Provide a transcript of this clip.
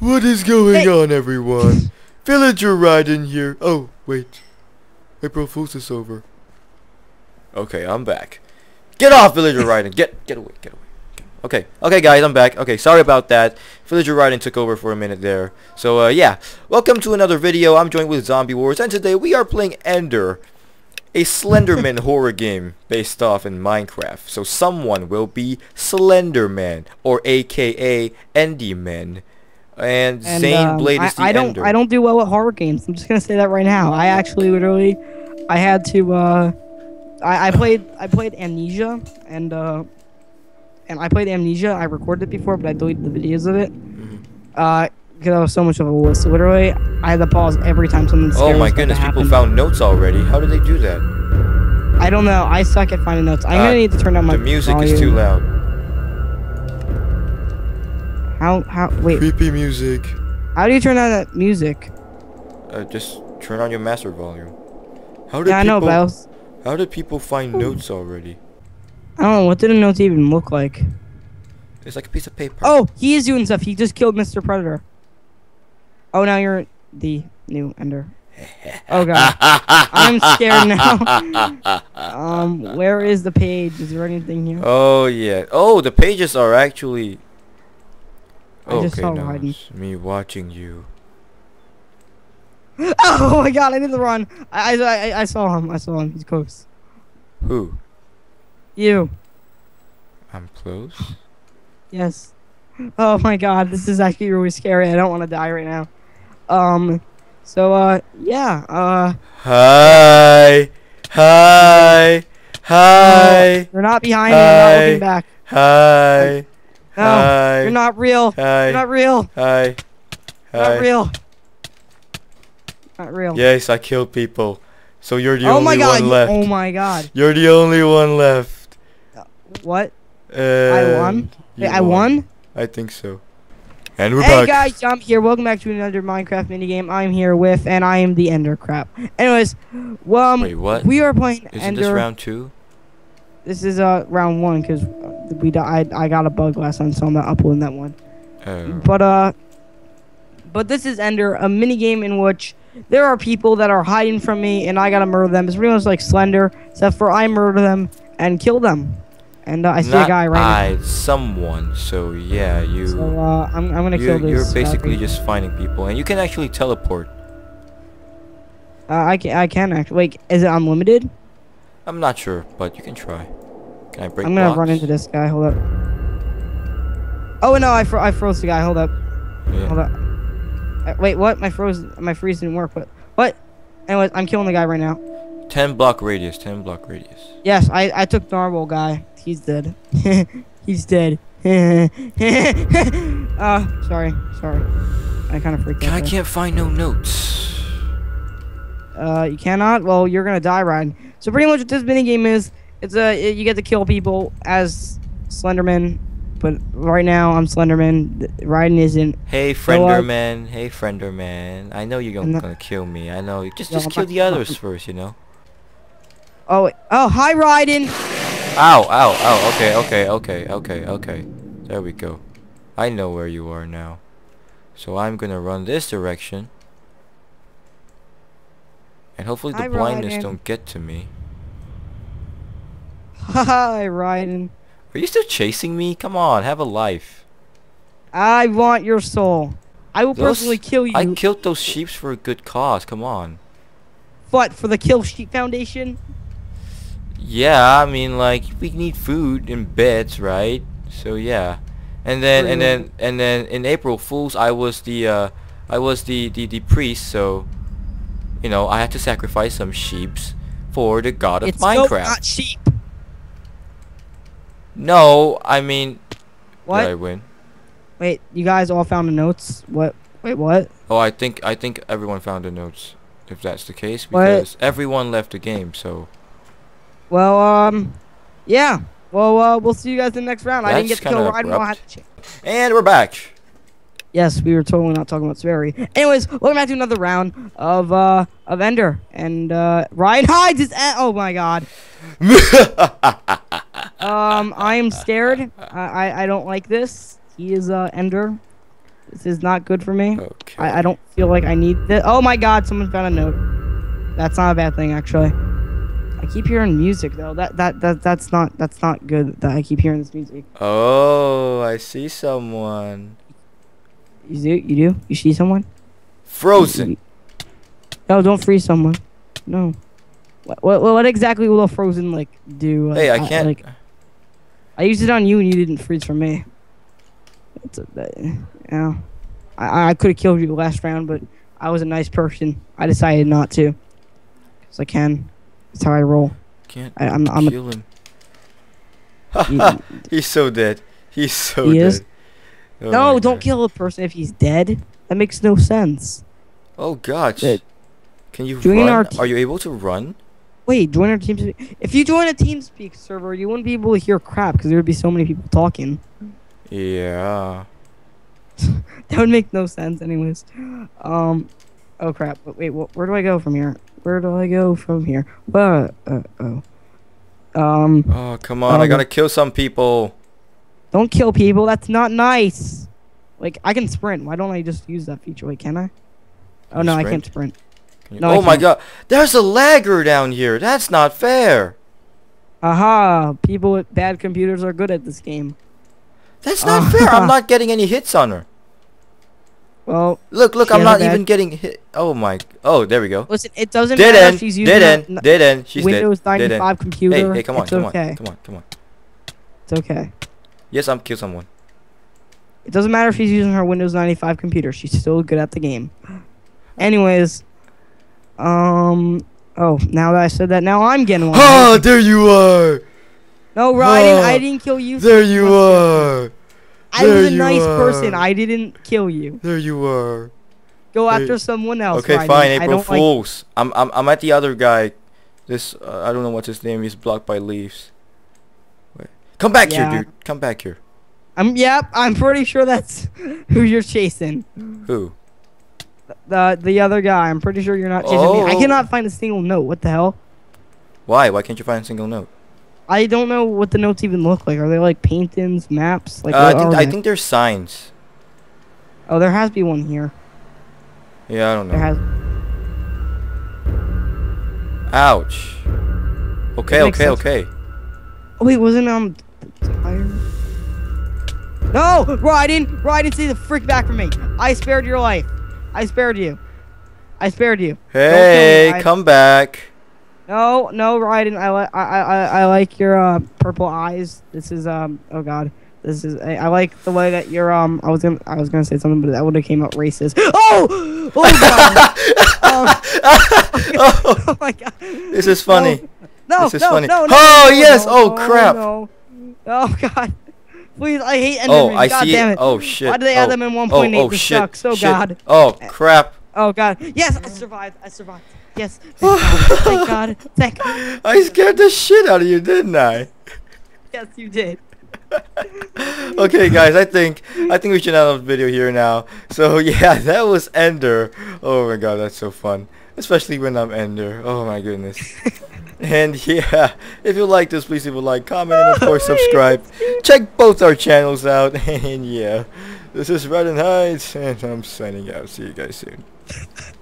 What is going Hey. on, everyone? Villager riding here. Oh, wait. April Fool's is over. Okay, I'm back. Get off, Villager riding. Get, get away, get away. Okay, okay, guys, I'm back. Okay, sorry about that. Villager riding took over for a minute there. So, uh, yeah. Welcome to another video. I'm joined with Zombie Wars, and today we are playing Ender, a Slenderman horror game based off in Minecraft. So someone will be Slenderman, or AKA Endyman. And, And, Zane um, Blade I, is the I don't Ender. I don't do well with horror games. I'm just gonna say that right now. I actually literally I had to uh I, I played I played Amnesia and uh and I played Amnesia. I recorded it before, but I deleted the videos of it. Mhm. Uh because I was so much of a wuss. Literally I had to pause every time something Oh my was goodness, to people found notes already. How did they do that? I don't know. I suck at finding notes. I'm Uh, gonna need to turn down my the music volume. is too loud. How how wait, Creepy music. how do you turn on that music? Uh, just turn on your master volume. How did Yeah, I know, but I, was, How did people find notes already? I don't know, what did the notes even look like? It's like a piece of paper. Oh, he is doing stuff. He just killed Mr. Predator. Oh, now you're the new Ender. Oh god, I'm scared now. um, where is the page? Is there anything here? Oh yeah. Oh, the pages are actually. I just okay, saw no, Raiden. it's me watching you. Oh my god, I need to run. I, I, I, saw him. I saw him. He's close. Who? You. I'm close. Yes. Oh my god, this is actually really scary. I don't want to die right now. Um, so uh, yeah. Uh, Hi. Hi. Hi. you're not behind me. I'm not looking back. Hi. No, Hi. you're not real. Hi. You're not real. Hi. Hi. Not real. Not real. Yes, I killed people. So you're the oh only my god. one you- left. Oh my god. You're the only one left. What? And won? you Wait, I won? I think so. And we're Hey back. guys, I'm here. Welcome back to another Minecraft minigame. I'm here with, and I am the Ender crap. Anyways, well, um, Wait, what? we are playing Isn't Ender. this round two? This is uh round one because we died. I got a bug last time, so I'm not uploading that one. Oh. But uh, but this is Ender, a mini game in which there are people that are hiding from me, and I gotta murder them. It's pretty much like Slender, except for I murder them and kill them. And uh, I see Not a guy right I, someone. So yeah, you. now. So uh, I'm I'm gonna you kill this. you're uh, basically thing. just finding people, and you can actually teleport. Uh, I can I can actually. Wait, is it unlimited? I'm not sure, but you can try. Can I break I'm gonna blocks? run into this guy. Hold up. Oh no, I fro- I froze the guy. Hold up. Yeah. Hold up. Uh, wait, what? My froze my freeze didn't work. What? What? Anyways, I'm killing the guy right now. Ten block radius. Ten block radius. Yes, I I took Narwhal guy. He's dead. He's dead. uh, sorry, sorry. I kind of freaked out. I can't find no notes. Uh, you cannot. Well, you're gonna die, Ryan. So pretty much what this mini game is, it's a you get to kill people as Slenderman, but right now I'm Slenderman. Ryan isn't. Hey, So, uh, Frienderman. Hey, Frienderman. I know you're gonna, gonna kill me. I know. Just, No, just kill the others first, you know. Oh, wait. oh, hi, Raiden. Ow, ow, ow. Okay, okay, okay, okay, okay. There we go. I know where you are now. So I'm gonna run this direction. And hopefully the Hi, blindness don't get to me. Hi, Ryan. Are you still chasing me? Come on, have a life. I want your soul. I will Those- personally kill you. I killed those sheeps for a good cause. Come on. What for the Kill Sheep Foundation? Yeah, I mean like we need food and beds, right? So yeah. And then and then and then in April Fools I was the uh I was the the, the priest, so you know, I had to sacrifice some sheeps for the god of it's Minecraft. not sheep. No, I mean What? did I win? Wait, you guys all found the notes? What? Wait, what? Oh I think I think everyone found the notes if that's the case What? because everyone left the game, so Well, um, yeah. Well, uh, we'll see you guys in the next round. I didn't That's get to kill kinda I had abrupt. the chance. and we're back. Yes, we were totally not talking about Sperry. Anyways, welcome back to another round of uh of Ender and uh Ryan hides his. En- oh my God. Um, I am scared. I, I I don't like this. He is uh Ender. This is not good for me. Okay. I, I don't feel like I need this. Oh my god, someone found a note. That's not a bad thing actually. I keep hearing music though. That that that that's not that's not good that I keep hearing this music. Oh, I see someone. You do? You do? You see someone? Frozen. No, don't freeze someone. No. What what, what exactly will a frozen like do? Hey, I Like, can't. Like, I used it on you and you didn't freeze for me. It's a, that, yeah. I I could have killed you last round, but I was a nice person. I decided not to. Cause I can. That's how I roll. can't I, I'm I'm a, kill him. you- He's so dead. He's so He dead. is? Oh no. Don't God. kill a person if he's dead. That makes no sense. Oh gosh. Can you join run? Are you able to run? Wait, join our team. If you join a TeamSpeak server, you wouldn't be able to hear crap because there would be so many people talking. Yeah. That would make no sense, anyways. Um, oh crap! But wait, wh- where do I go from here? Where do I go from here? What? Uh, oh. Um, Oh come on! I Um, gotta kill some people. don't kill people. That's not nice. Like I can sprint. Why don't I just use that feature? Wait, can I? Oh no, I can't sprint. No, oh my god! There's a lagger down here. That's not fair. Aha! People with bad computers are good at this game. That's not Uh, fair. I'm not getting any hits on her. Well, Look, look. I'm not even getting hit. Oh my. Oh, there we go. listen, it doesn't Dead matter end. if she's using a end. Dead end. She's Windows dead. Dead 95 end. computer. Hey, hey, come on, it's come okay. on, come on, come on. It's okay. Yes, I'm kill someone. It doesn't matter if she's using her Windows 95 computer. She's still good at the game. Anyways, um, oh, now that I said that, now I'm getting one. Ah, there you are. no, Raiden, I ah, didn't kill you. There you are. I was a you nice person. I didn't kill you. There you are. Go Hey. after someone else. Okay, Raiden. fine. I April don't like. Fools. I'm I'm I'm at the other guy. This uh, I don't know what his name. is. blocked by leaves. Wait. Come back Yeah. here, dude. Come back here. I'm. Yep. I'm pretty sure that's who you're chasing. Who? The the other guy. I'm pretty sure you're not chasing me. I Oh. cannot find a single note. What the hell? Why? Why can't you find a single note? I don't know what the notes even look like. Are they like paintings, maps? Like uh, I think I they're signs. Oh, there has to be one here. Yeah, I don't know. There has. Ouch. Okay, okay, sense. okay. Oh, wait, wasn't um tire? No, Raiden, Raiden, stay the frick back from me. I spared your life. I spared you. I spared you. Hey, I- come back. No, no, Raiden. I like I, I I like your uh, purple eyes. This is um oh god. This is I, I like the way that you're um I was gonna I was gonna say something but that would have came out racist. Oh! Oh god. oh, oh my god. this is funny. No, This is no, funny. no, no, Oh, no, yes, no, oh, crap. No. Oh god. Please, I hate Enderman. Oh, I god see damn it. Oh shit. Why do they oh. add them in 1.8? Oh, oh this shit. sucks. Oh shit. god. Oh crap. Oh god. Yes, I survived. I survived. Yes. Thank god. Thank god. Thank god. I scared the shit out of you, didn't I? Yes, you did. okay guys i think i think we should end the video here now so yeah that was ender oh my god that's so fun especially when i'm ender oh my goodness and yeah if you like this please leave a like comment and of course subscribe. check both our channels out. And yeah this is RaidenHides and i'm signing out. See you guys soon